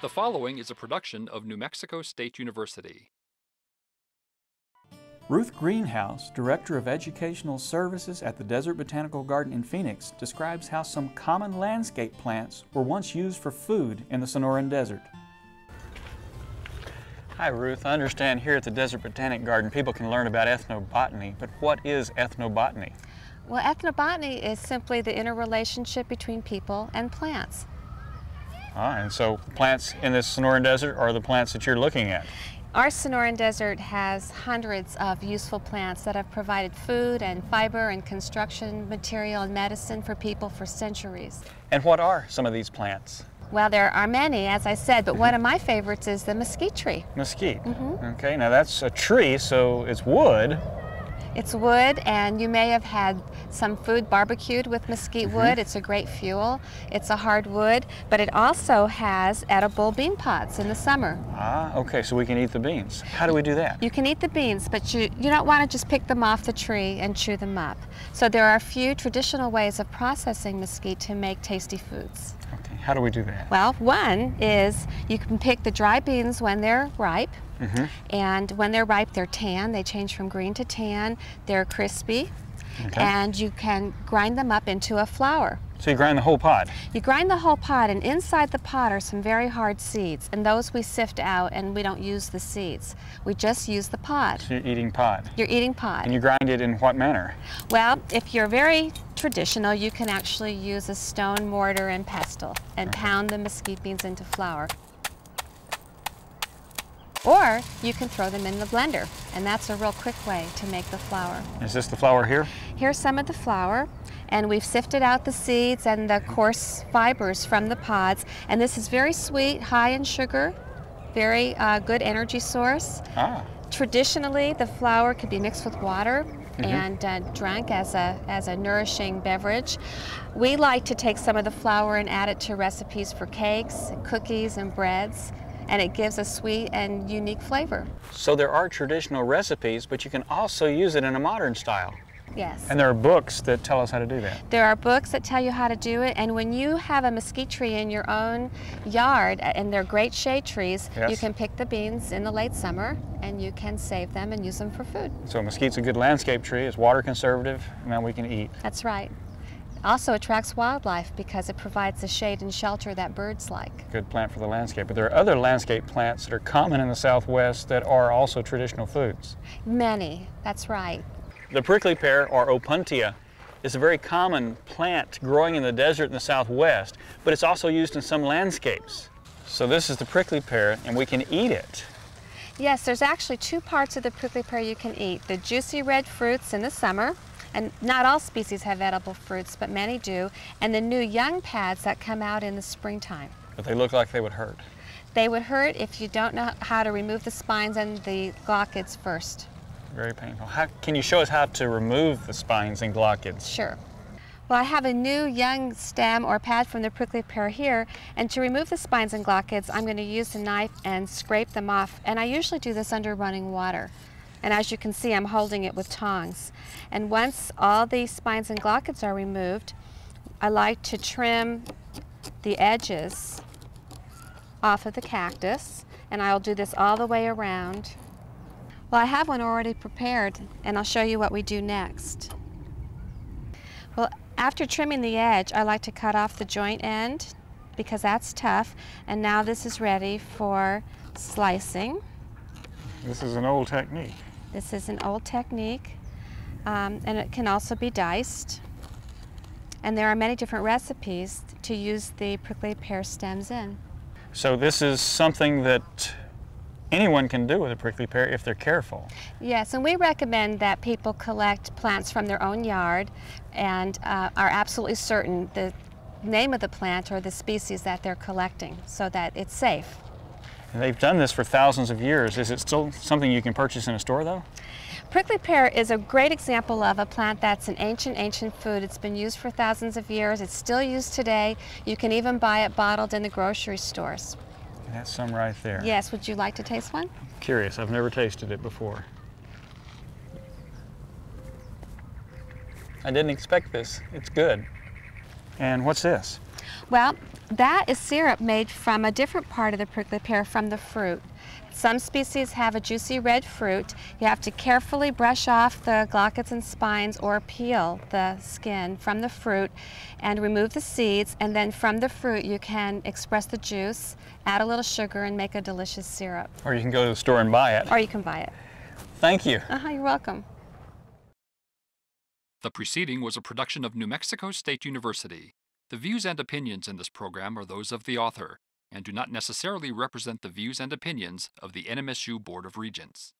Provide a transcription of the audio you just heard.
The following is a production of New Mexico State University. Ruth Greenhouse, Director of Educational Services at the Desert Botanical Garden in Phoenix, describes how some common landscape plants were once used for food in the Sonoran Desert. Hi Ruth, I understand here at the Desert Botanic Garden people can learn about ethnobotany, but what is ethnobotany? Well, ethnobotany is simply the interrelationship between people and plants. Ah, and so plants in this Sonoran Desert are the plants that you're looking at. Our Sonoran Desert has hundreds of useful plants that have provided food and fiber and construction material and medicine for people for centuries. And what are some of these plants? Well, there are many, as I said, but one of my favorites is the mesquite tree. Mesquite. Mm -hmm. Okay, now that's a tree, so it's wood, it's wood, and you may have had some food barbecued with mesquite mm -hmm. wood. It's a great fuel. It's a hard wood, but it also has edible bean pods in the summer. Ah, okay, so we can eat the beans. How do we do that? You can eat the beans, but you, you don't want to just pick them off the tree and chew them up. So there are a few traditional ways of processing mesquite to make tasty foods. Okay, how do we do that? Well, one is you can pick the dry beans when they're ripe. Mm -hmm. And when they're ripe, they're tan. They change from green to tan. They're crispy. Okay. And you can grind them up into a flour. So you grind the whole pod? You grind the whole pod, and inside the pod are some very hard seeds, and those we sift out, and we don't use the seeds. We just use the pod. So you're eating pod? You're eating pod. And you grind it in what manner? Well, if you're very traditional, you can actually use a stone mortar and pestle and okay. pound the mesquite beans into flour. Or you can throw them in the blender, and that's a real quick way to make the flour. Is this the flour here? Here's some of the flour, and we've sifted out the seeds and the coarse fibers from the pods, and this is very sweet, high in sugar, very uh, good energy source. Ah. Traditionally, the flour could be mixed with water Mm -hmm. and uh, drank as a, as a nourishing beverage. We like to take some of the flour and add it to recipes for cakes, cookies, and breads and it gives a sweet and unique flavor. So there are traditional recipes, but you can also use it in a modern style. Yes. And there are books that tell us how to do that. There are books that tell you how to do it, and when you have a mesquite tree in your own yard, and they're great shade trees, yes. you can pick the beans in the late summer, and you can save them and use them for food. So mesquite's a good landscape tree, it's water conservative, and now we can eat. That's right. Also attracts wildlife because it provides the shade and shelter that birds like. Good plant for the landscape. But there are other landscape plants that are common in the Southwest that are also traditional foods. Many, that's right. The prickly pear, or Opuntia, is a very common plant growing in the desert in the Southwest, but it's also used in some landscapes. So this is the prickly pear, and we can eat it. Yes, there's actually two parts of the prickly pear you can eat. The juicy red fruits in the summer, and not all species have edible fruits, but many do, and the new young pads that come out in the springtime. But they look like they would hurt. They would hurt if you don't know how to remove the spines and the glochids first. Very painful. How, can you show us how to remove the spines and glochids? Sure. Well, I have a new young stem or pad from the prickly pear here, and to remove the spines and glochids, I'm going to use a knife and scrape them off, and I usually do this under running water. And as you can see, I'm holding it with tongs. And once all the spines and glochids are removed, I like to trim the edges off of the cactus. And I'll do this all the way around. Well, I have one already prepared, and I'll show you what we do next. Well, after trimming the edge, I like to cut off the joint end because that's tough. And now this is ready for slicing. This is an old technique. This is an old technique, um, and it can also be diced. And there are many different recipes to use the prickly pear stems in. So this is something that anyone can do with a prickly pear if they're careful. Yes, and we recommend that people collect plants from their own yard and uh, are absolutely certain the name of the plant or the species that they're collecting so that it's safe. They've done this for thousands of years. Is it still something you can purchase in a store though? Prickly pear is a great example of a plant that's an ancient, ancient food. It's been used for thousands of years. It's still used today. You can even buy it bottled in the grocery stores. That's some right there. Yes, would you like to taste one? curious, I've never tasted it before. I didn't expect this. It's good. And what's this? Well, that is syrup made from a different part of the prickly pear from the fruit. Some species have a juicy red fruit. You have to carefully brush off the glochids and spines or peel the skin from the fruit and remove the seeds. And then from the fruit, you can express the juice, add a little sugar, and make a delicious syrup. Or you can go to the store and buy it. Or you can buy it. Thank you. Uh-huh, you're welcome. The preceding was a production of New Mexico State University. The views and opinions in this program are those of the author and do not necessarily represent the views and opinions of the NMSU Board of Regents.